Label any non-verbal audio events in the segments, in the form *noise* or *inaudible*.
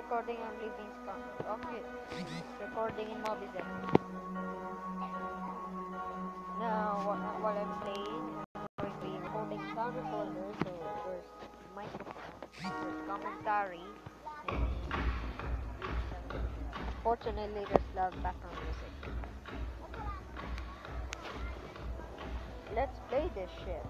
recording and leaving scan. Okay. Recording in Mobizen. Now, while I'm playing, I'm going to be recording sound recorder. So there's microphone, there's commentary. Fortunately, there's loud background music. Let's play this shit.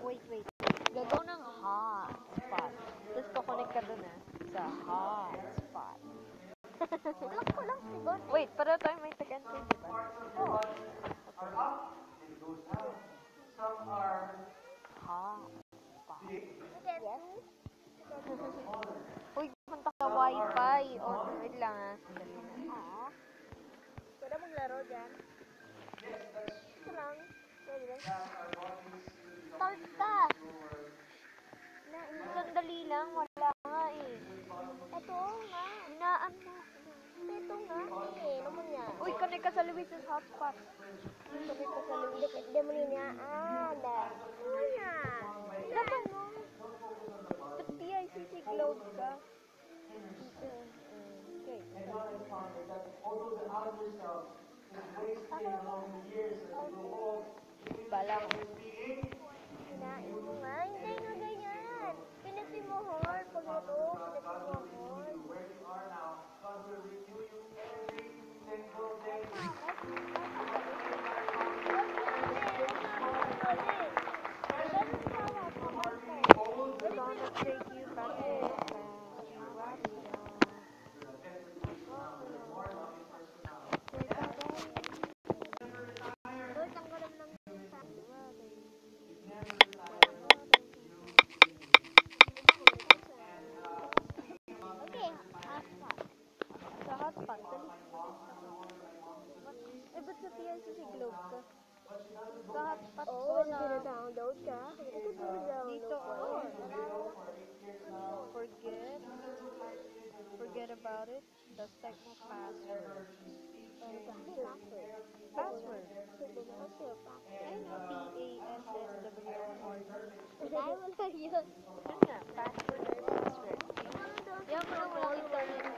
Wait, wait. Gagaw ng hot hotspot. Tapos kukunik ka dun eh. Sa hotspot. Alam *laughs* ko lang si Bon. Wait, para tayo may second thing, di ba? Oo. Hotspot. Yes? *laughs* Uy, punta ka wifi. O, oh, wait lang ah. Sandali na. Pwede mong laro dyan. Ito lang. Start! Na, sandali lang, wala nga eh. Eto nga. Hinaan mo. Eto nga eh. Ano mo niya? Uy, kanay ka sa Luis is half past. Kanay ka sa Luis. Hindi mo niya. Ah, dahil. Ano niya? Dapat mo. Ba't di ay sisiglog ka? Okay. Although the outer self is wasted along the years as you evolve, Bala ko. Kinain mo nga. Hintay mo ganyan. Pinasin mo, Hor. Pag ito, pinasin mo, Hor. Thank you. here's the oh, na-download ka? Ito download. Dito. Forget. Forget about it. The second password. Password. Password. I know P-A-S-S-W-O-R. Password password?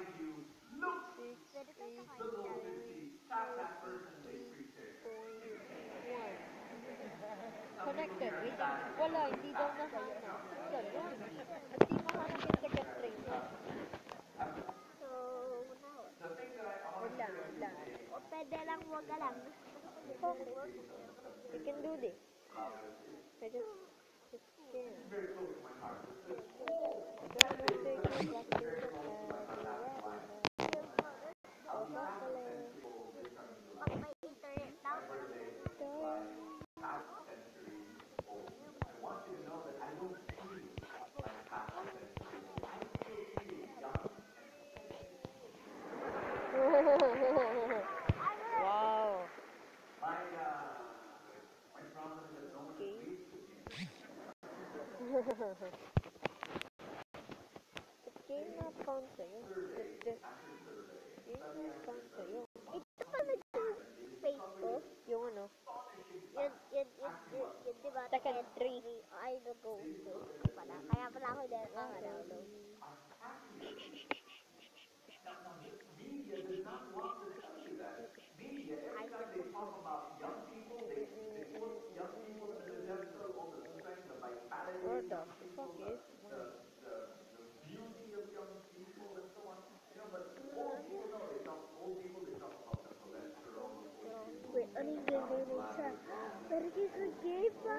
1, Connected. Wait lang. Wala, hindi daw nahanap. At di mahanap yung second train. So, now. Wait lang. O pwede lang ka lang. Okay. You can do this. I just, just can. Don't take it like this, Game na found sa'yo. Game na found sa'yo. Ito pa na yung face ko. Yung ano? Yun, yun, yun, yun, yun, diba? Second three. I will go. Pala. Kaya pala ako dahil ang araw doon. Pero kiko gay pa.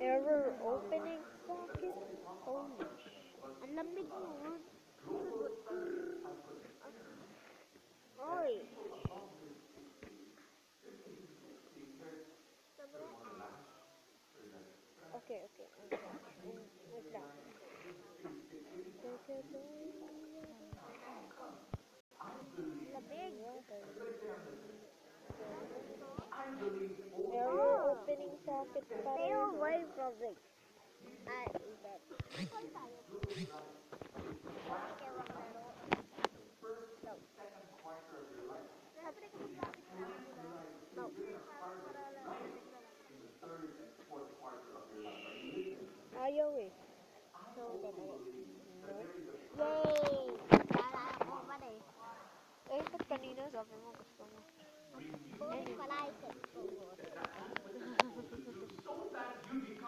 error opening socket? Holy Ang lamig mo. Oy. Okay, okay. Lamig. Opening socket pa Pero rin. why problem? Ah, ibat. Ayaw eh. Yay! Naalala ko pa na eh. Eh, ba't kanina sabi mo gusto mo? Buti pala ay set ko. options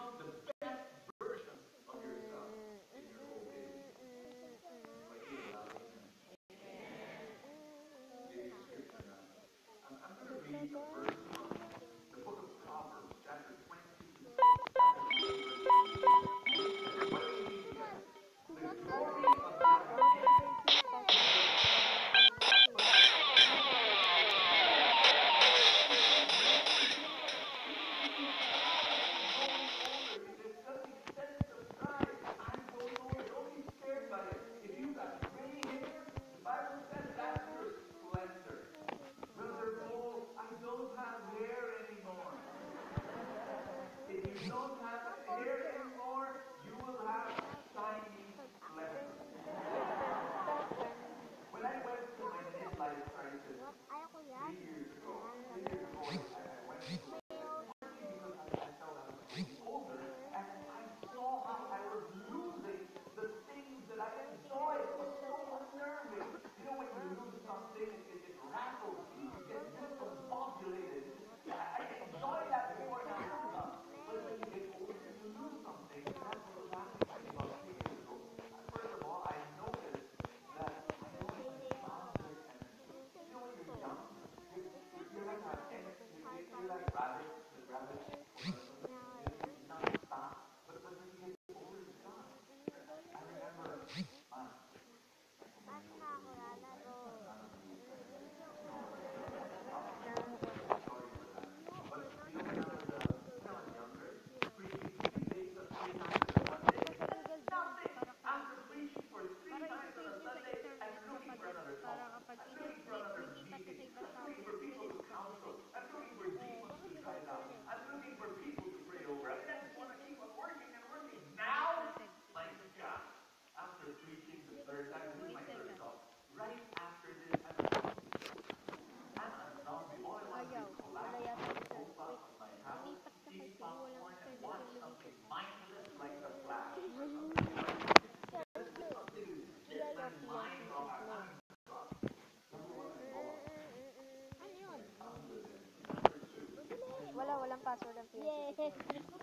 password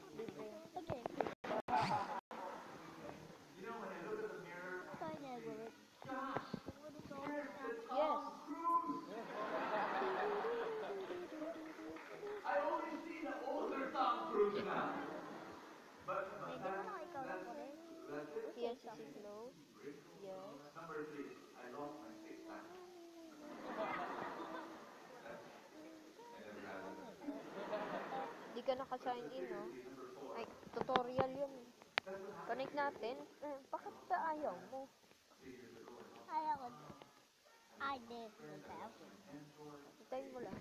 naka-sign in, no? Ay, tutorial yun. Connect natin. Eh, bakit ba ayaw mo? Ayaw ko. I did. Itay mo lang.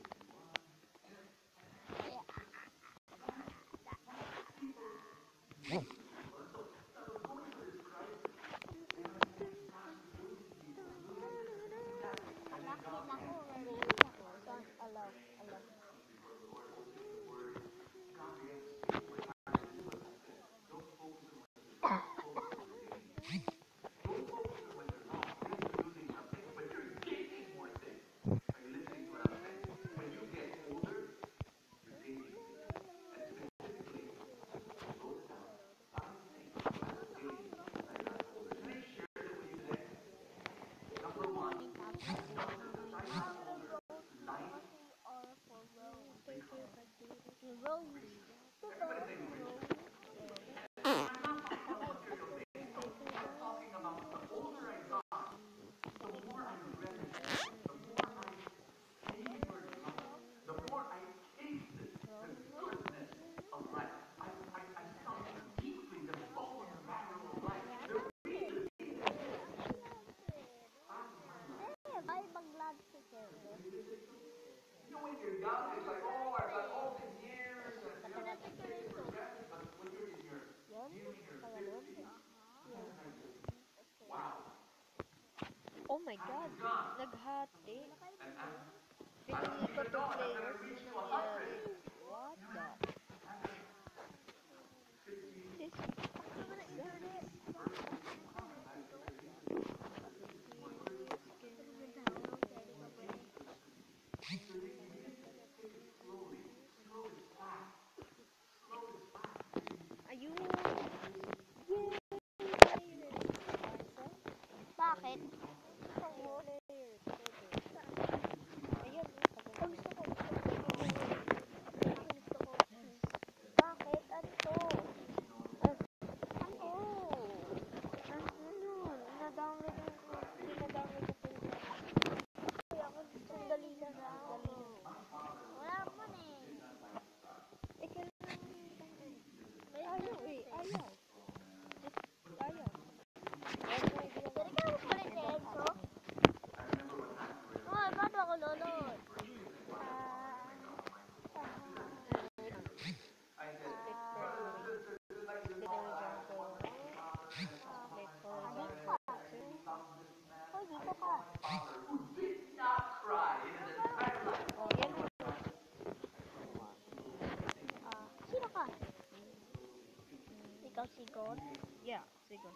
Yeah, Sigurd.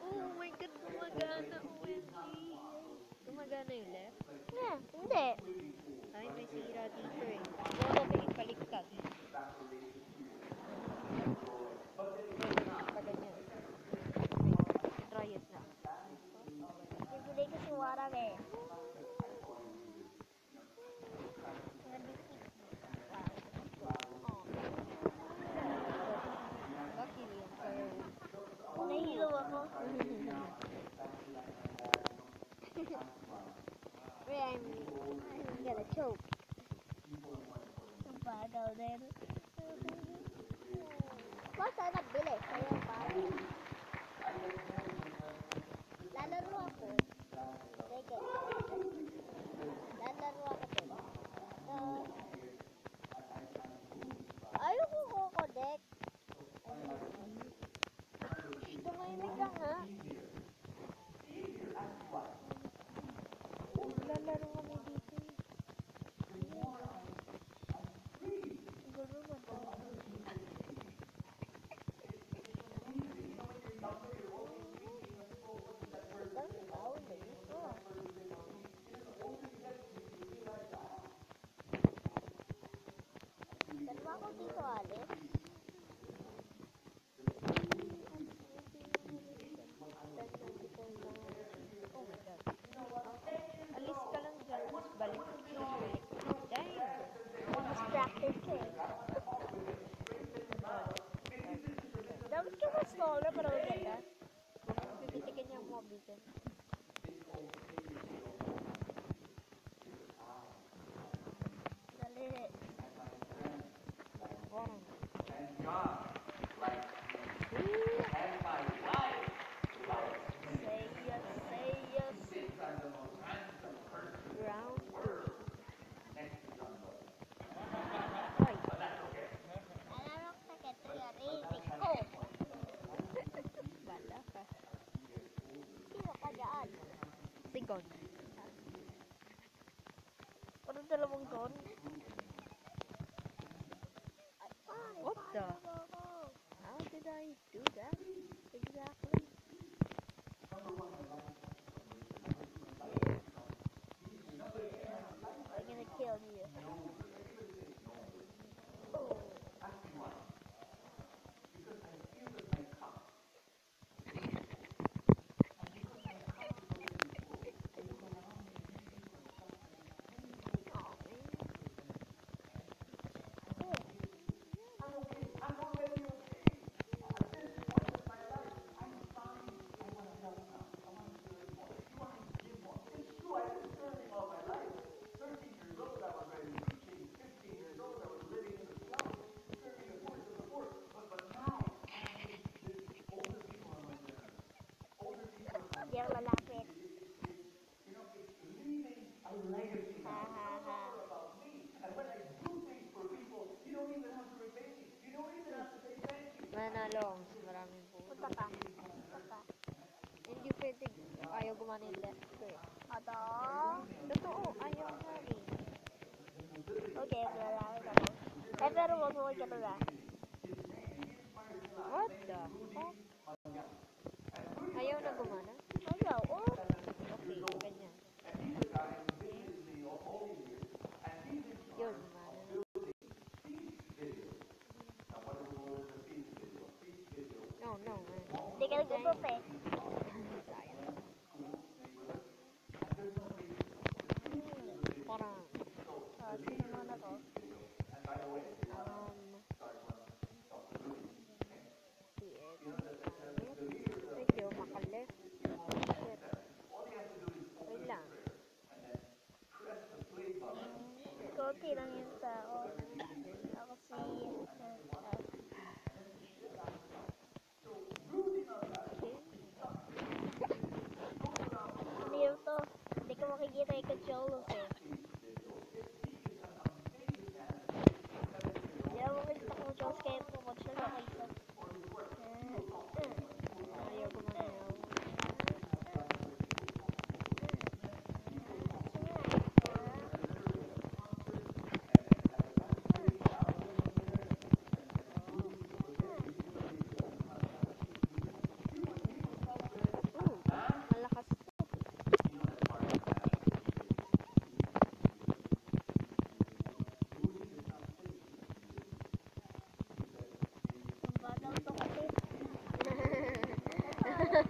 Oh my god, gumagana, OMG! Gumagana yung? Yeah, hindi. 없다. blah blah. What the fuck? Ayaw na gumana? Ayaw, oh! Okay, ganyan. Yun, gumana. No, no. Hindi ka nag-upo. all of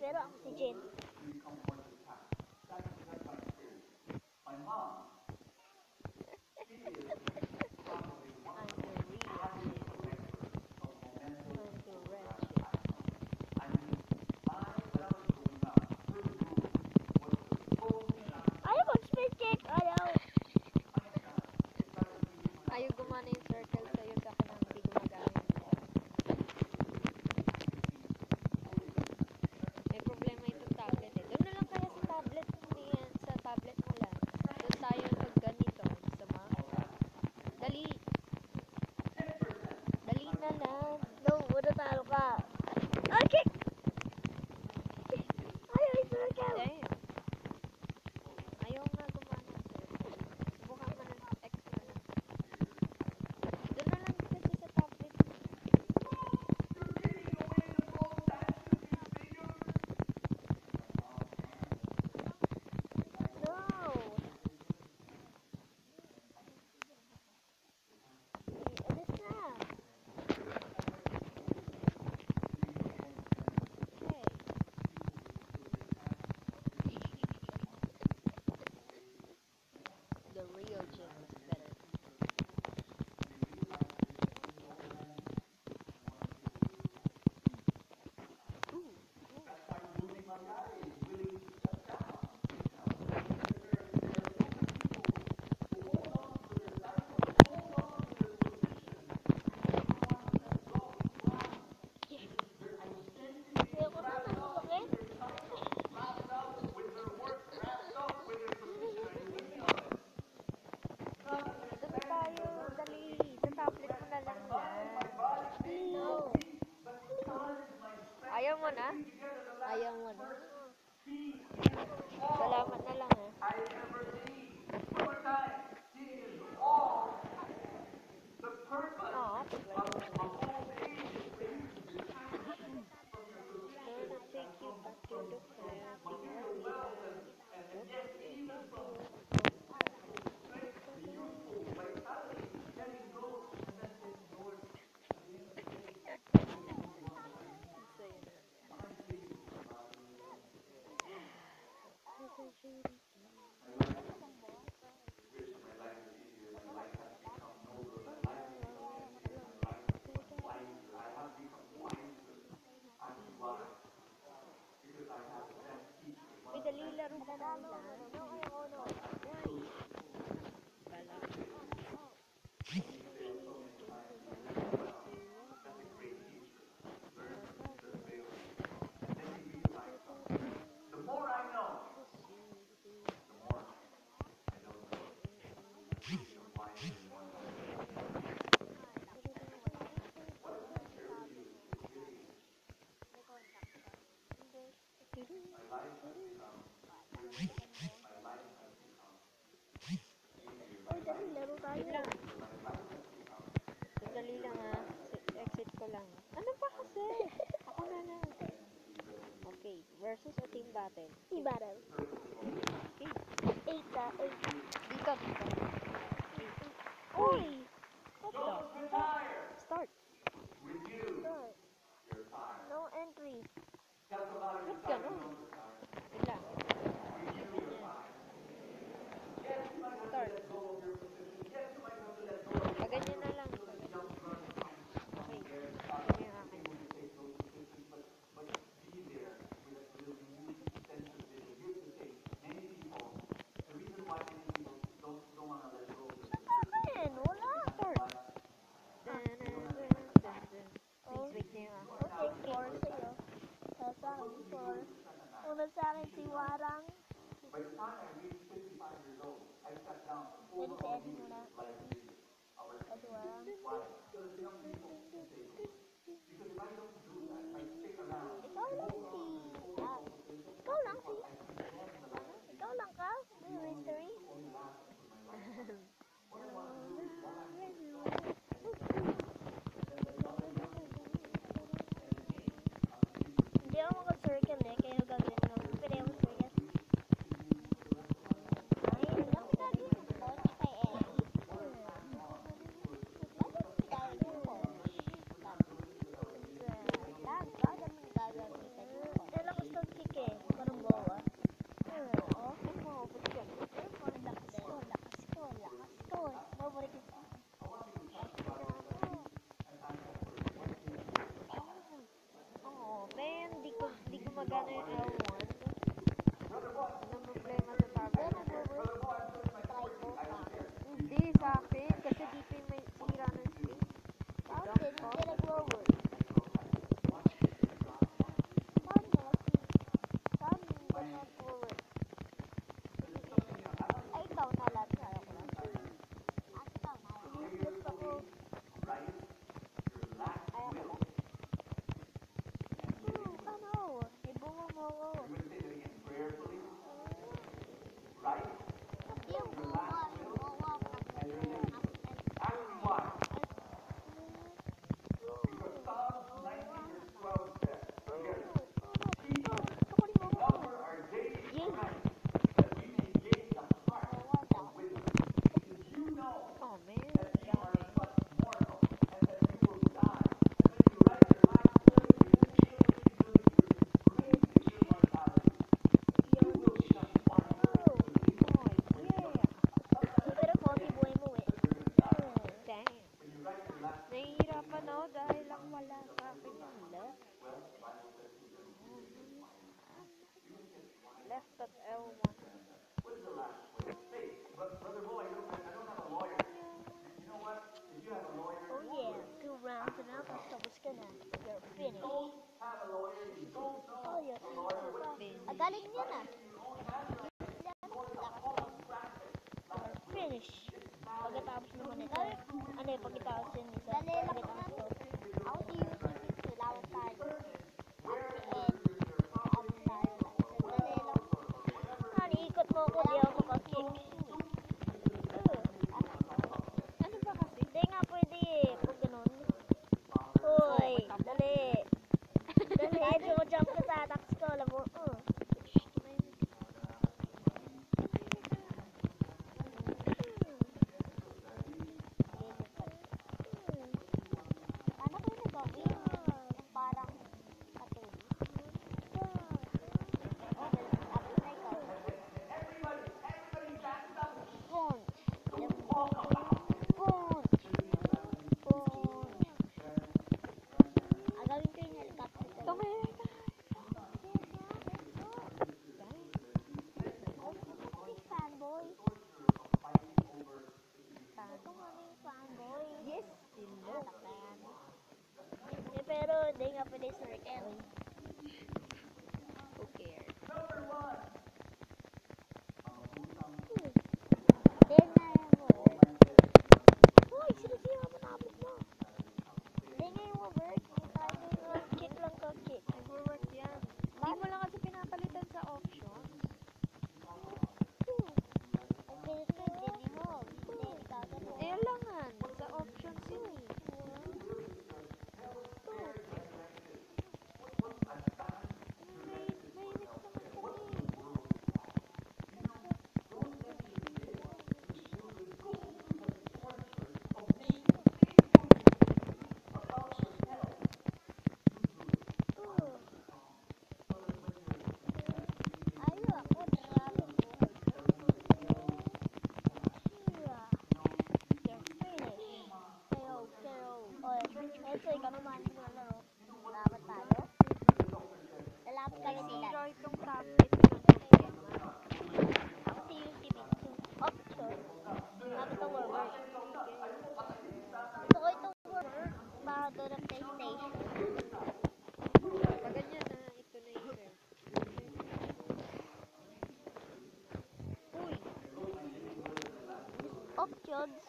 pero ang oxygen. meron pa Uy, dahil laro tayo. Lang. Ha. Exit ko lang. Ano pa? Ako na lang. Okay, versus a team battle. Team battle. everyone. Cariin. Galaxy mi?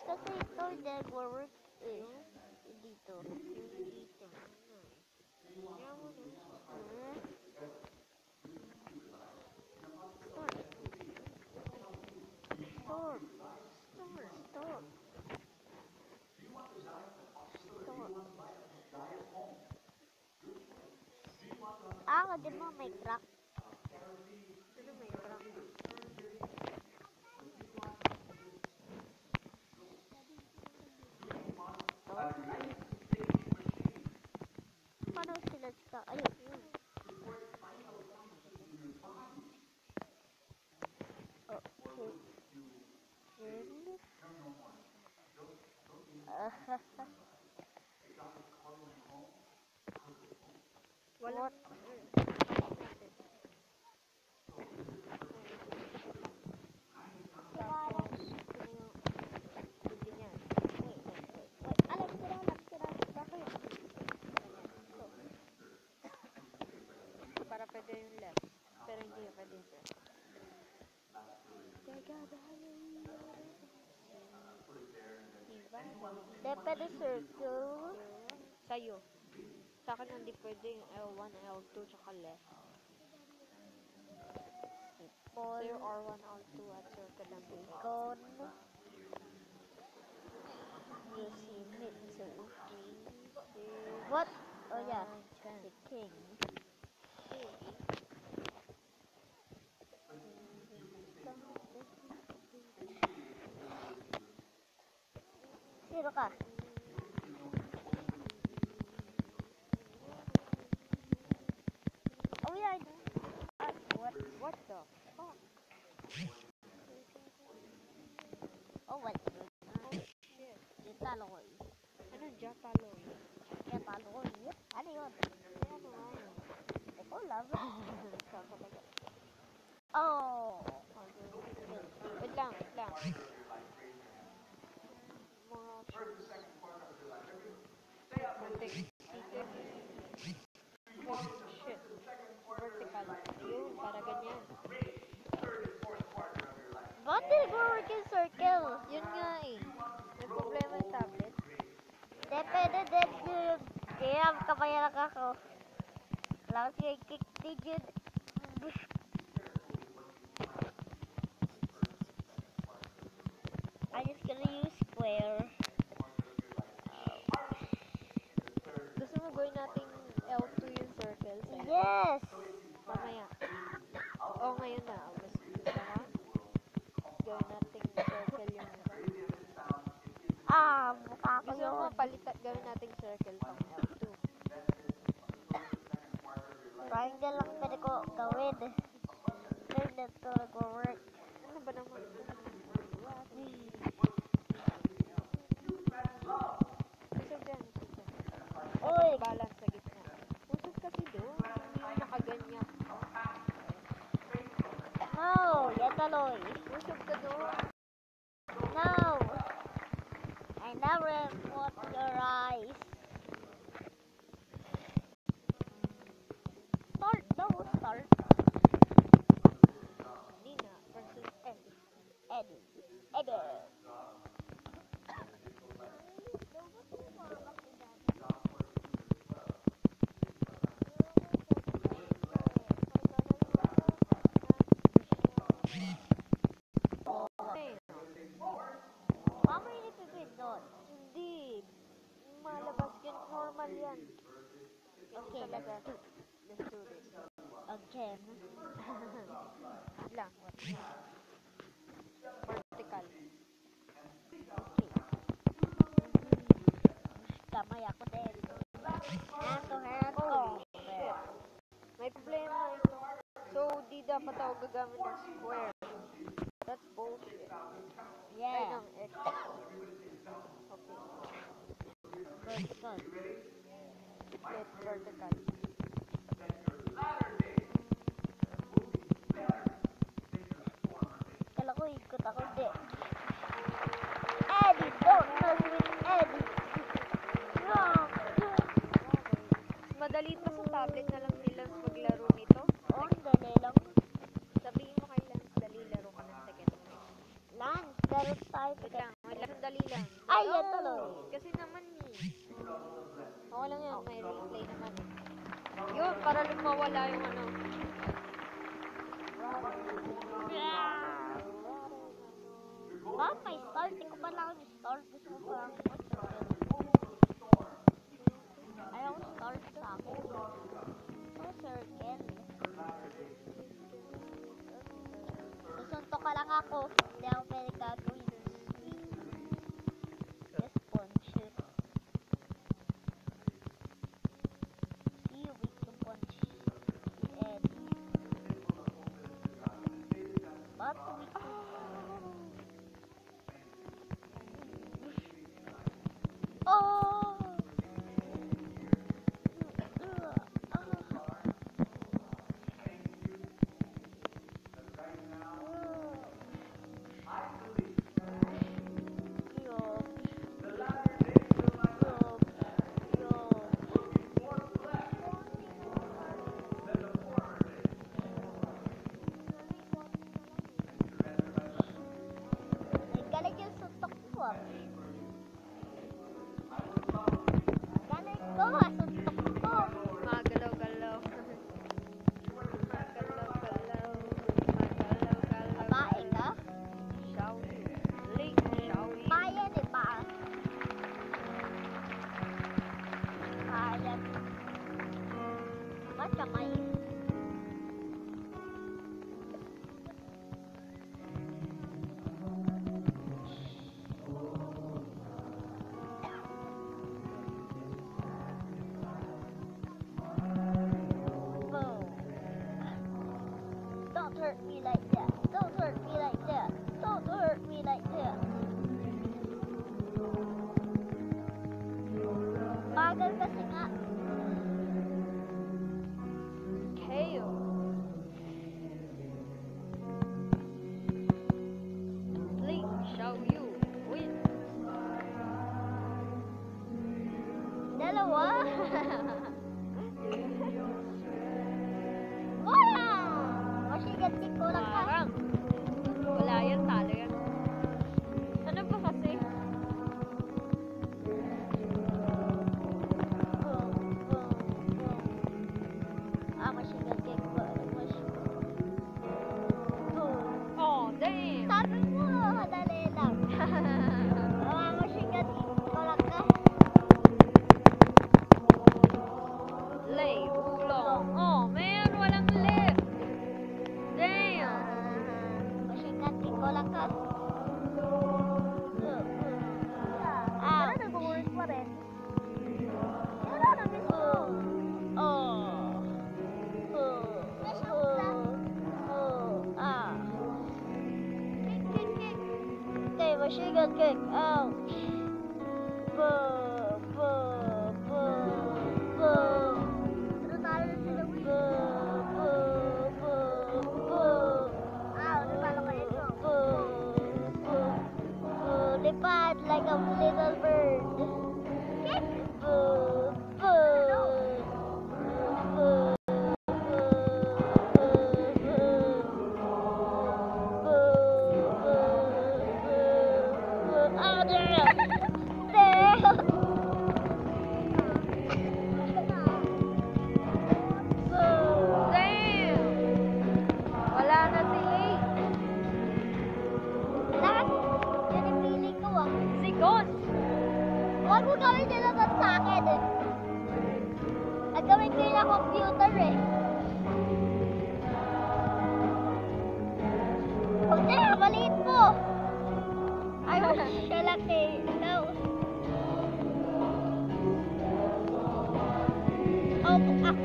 Kasi ito nag-work eh. Dito. Dito. Hmm? Start. Store. Store. Ah, di mo may crack. لا Okay. Şimdi... what? what? Pwede yung left. Pero hindi left. Di circle. Sa'yo. Sa akin hindi pwede yung L1, L2, tsaka left. Paul. Sa'yo R1, R2 at circle lang din. Con. Yoshimitsu. What? Oh yeah, the king. 싫어 가. Oh, yeah, I do. Uh, what, what the fuck? Oh, what the fuck? Get that lorry. I don't jump that Oh, love it. *laughs* oh! Wait lang, wait lang. Mga... Vertic. Shit. Vertical view, para ganyan. Ba't di ko work in circle? Yun nga eh. May problema yung tablet. Depende, depende. Kaya kabayaran ako. I'm just gonna use square. Gagamit ng square. meron tayo. Wait lang, sandali lang. Ay, yan tuloy. Kasi naman eh. ni. Oo lang yan, may replay naman. Yun, para lumawala yung ano. Ah, ba, may star? Hindi ko pa lang yung star. Gusto ko pa lang Ayaw ko star sa akin. Oh, sir, again. Dito ka lang ako. Hindi ako pwede.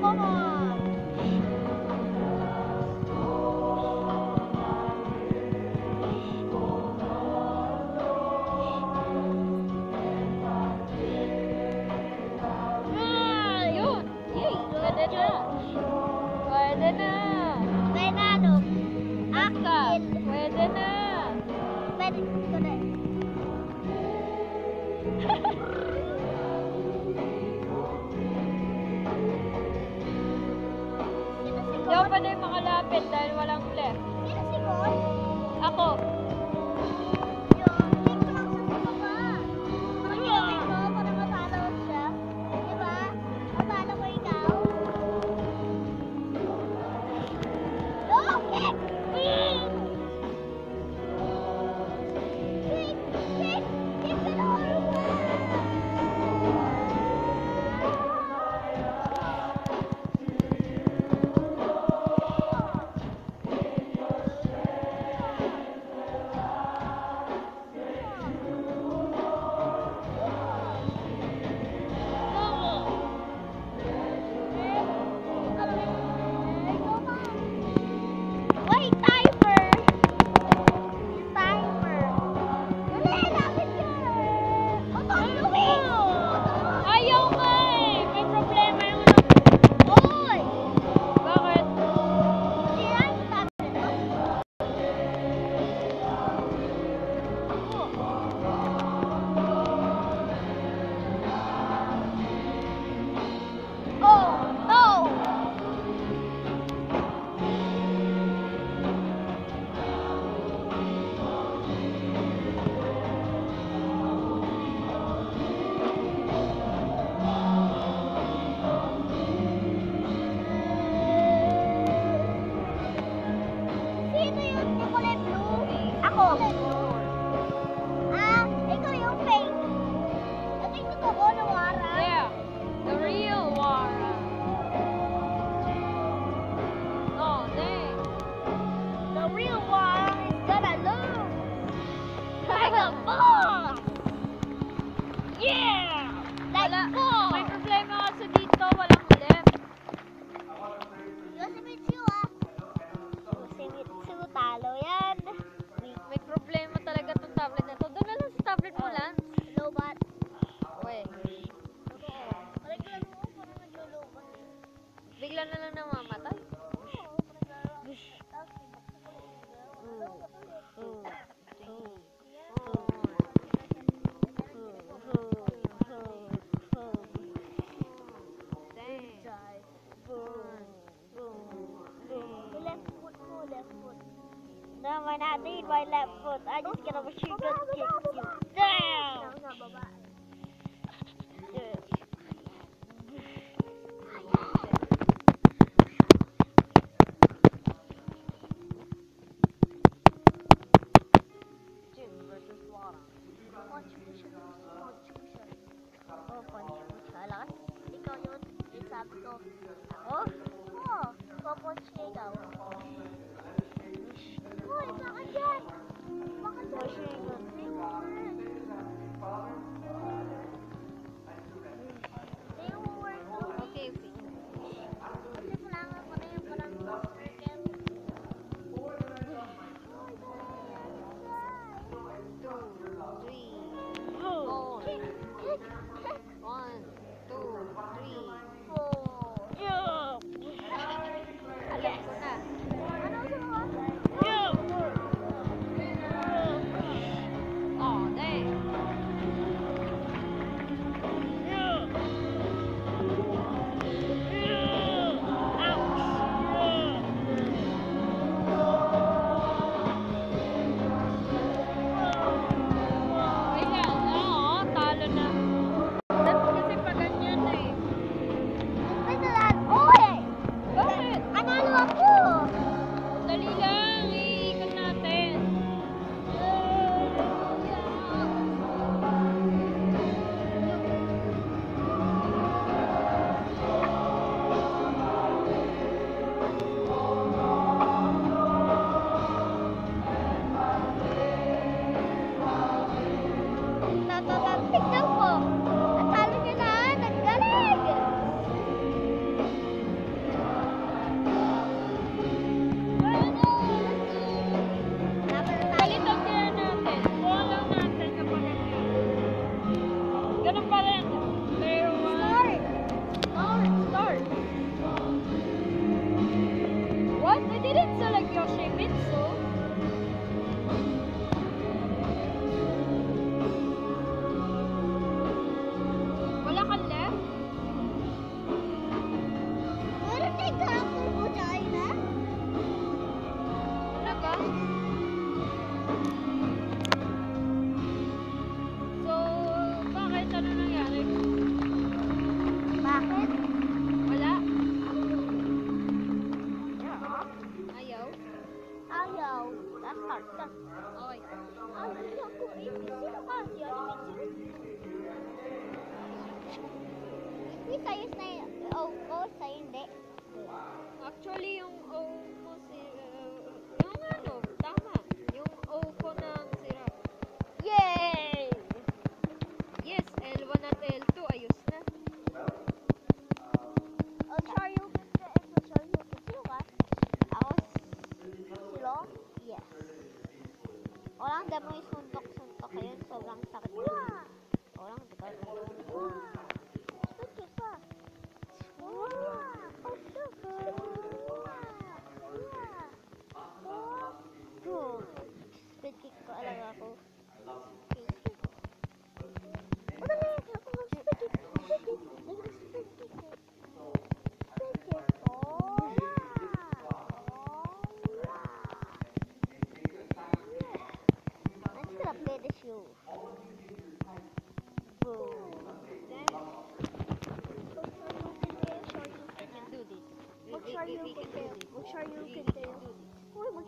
妈妈。sa hindi. Actually, yung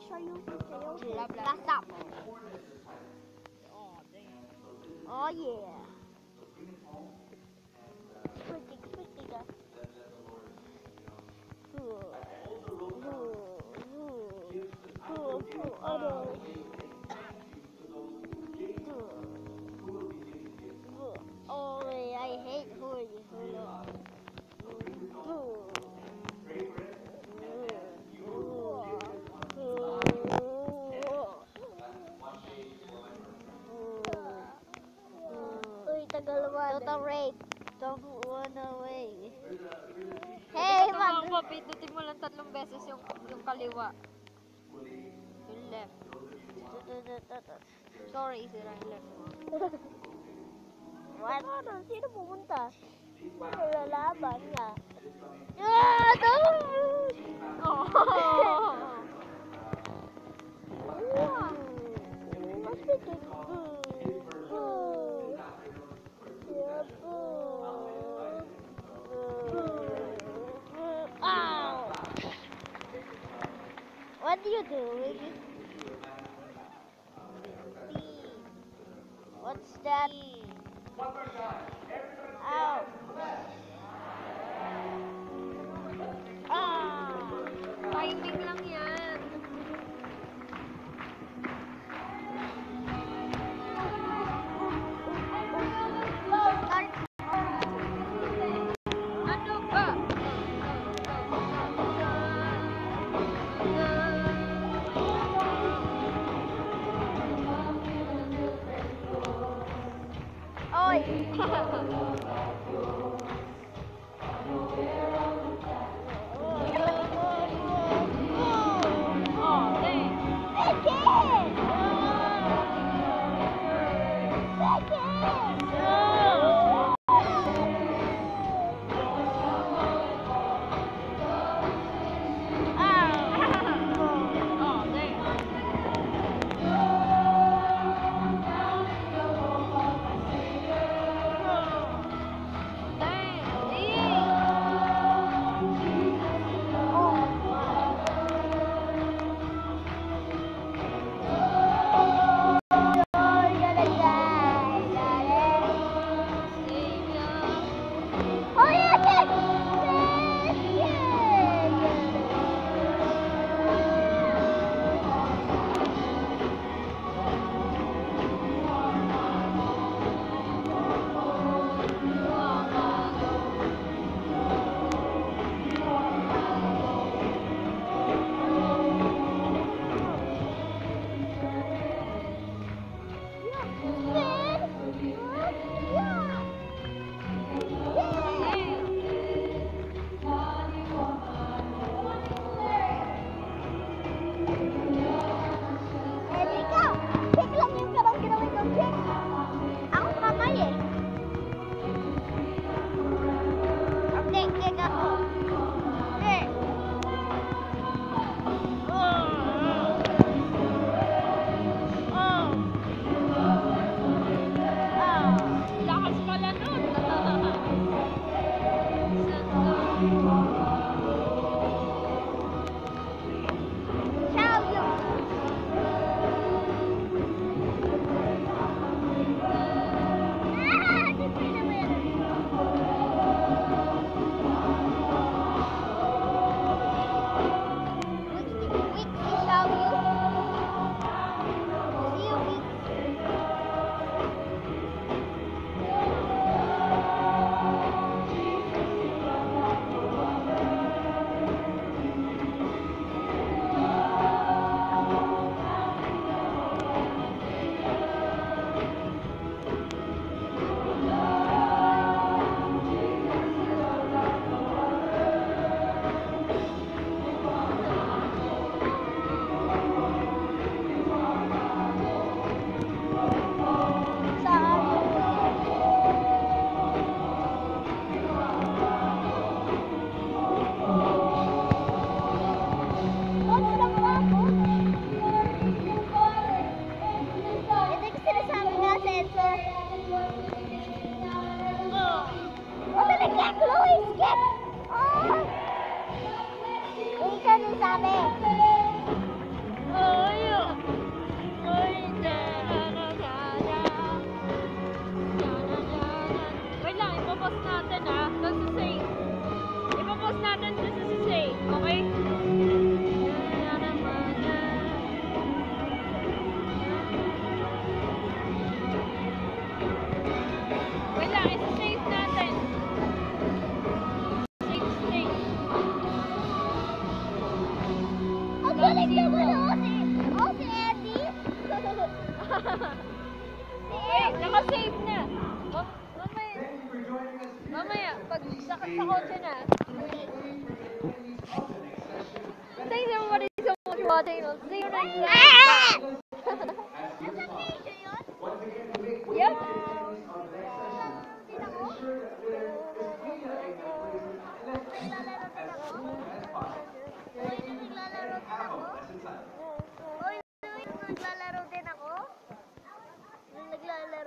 show you. Sorry, left. What? Ano, sino pumunta? Niya? Ah, no! What do you do? One step. Out. Oh. Ah. Finding lang